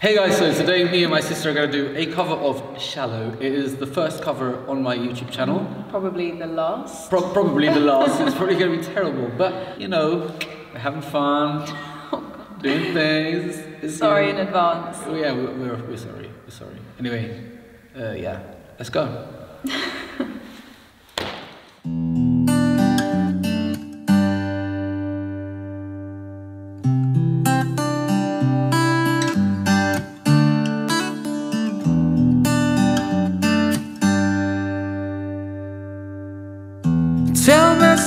Hey guys, so today me and my sister are going to do a cover of Shallow. It is the first cover on my YouTube channel. Probably the last. Pro- probably the last. it's probably going to be terrible, but you know, we're having fun, doing things. It's, Sorry you in advance. Oh, yeah, we're, we're, we're sorry. We're sorry. Anyway, uh, yeah, let's go.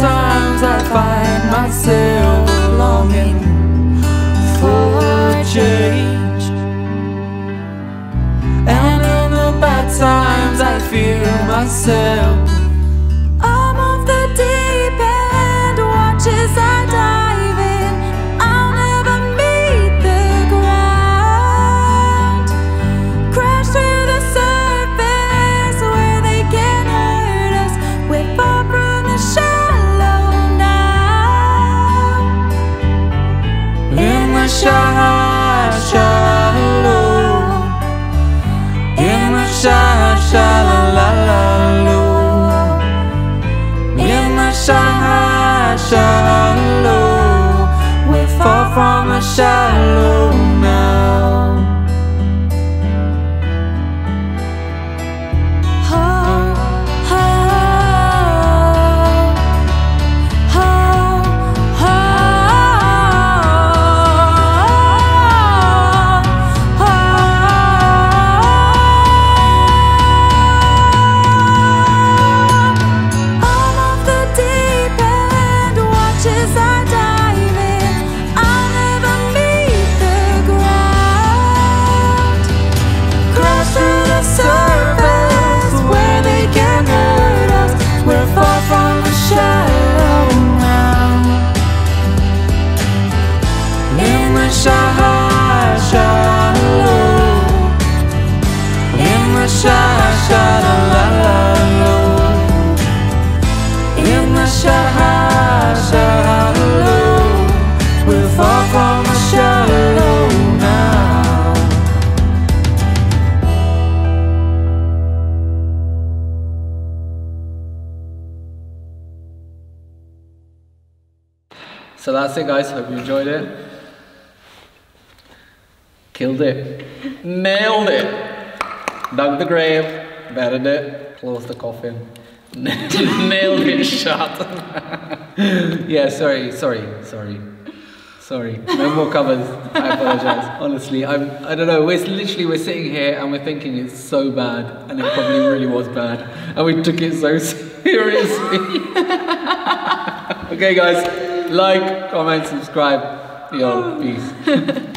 times, I find myself longing for change. And in the bad times, I fear myself. In shallow, shallow. We're from the shallow So that's it, guys. Hope you enjoyed it. Killed it. Nailed it. Dug the grave. Buried it. Closed the coffin. Nailed it shut. yeah, sorry, sorry, sorry. Sorry. No more covers. I apologize. Honestly, I'm, I don't know. We're literally, we're sitting here and we're thinking it's so bad. And it probably really was bad. And we took it so seriously. okay, guys. Like, comment, subscribe. Yo, peace.